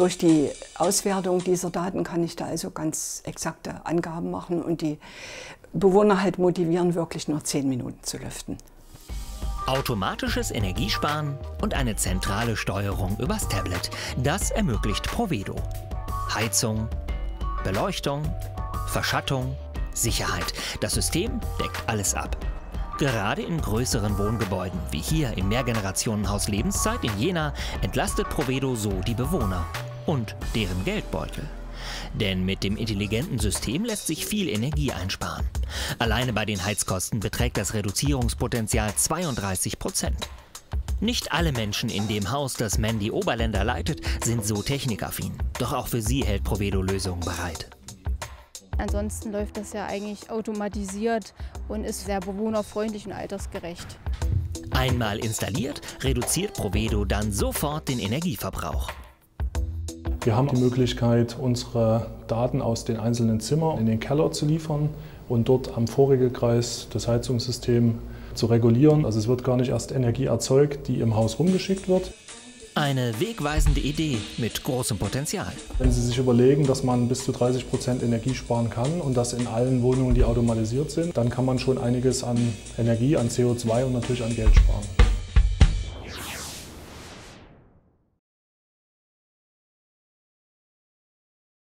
Durch die Auswertung dieser Daten kann ich da also ganz exakte Angaben machen und die Bewohner halt motivieren, wirklich nur zehn Minuten zu lüften. Automatisches Energiesparen und eine zentrale Steuerung übers Tablet. Das ermöglicht Provedo. Heizung, Beleuchtung, Verschattung, Sicherheit. Das System deckt alles ab. Gerade in größeren Wohngebäuden, wie hier im Mehrgenerationenhaus Lebenszeit in Jena, entlastet Provedo so die Bewohner und deren Geldbeutel. Denn mit dem intelligenten System lässt sich viel Energie einsparen. Alleine bei den Heizkosten beträgt das Reduzierungspotenzial 32 Prozent. Nicht alle Menschen in dem Haus, das Mandy Oberländer leitet, sind so technikaffin. Doch auch für sie hält Provedo Lösungen bereit. Ansonsten läuft das ja eigentlich automatisiert und ist sehr bewohnerfreundlich und altersgerecht. Einmal installiert, reduziert Provedo dann sofort den Energieverbrauch. Wir haben die Möglichkeit, unsere Daten aus den einzelnen Zimmern in den Keller zu liefern und dort am Vorregelkreis das Heizungssystem zu regulieren. Also es wird gar nicht erst Energie erzeugt, die im Haus rumgeschickt wird. Eine wegweisende Idee mit großem Potenzial. Wenn Sie sich überlegen, dass man bis zu 30 Prozent Energie sparen kann und das in allen Wohnungen, die automatisiert sind, dann kann man schon einiges an Energie, an CO2 und natürlich an Geld sparen.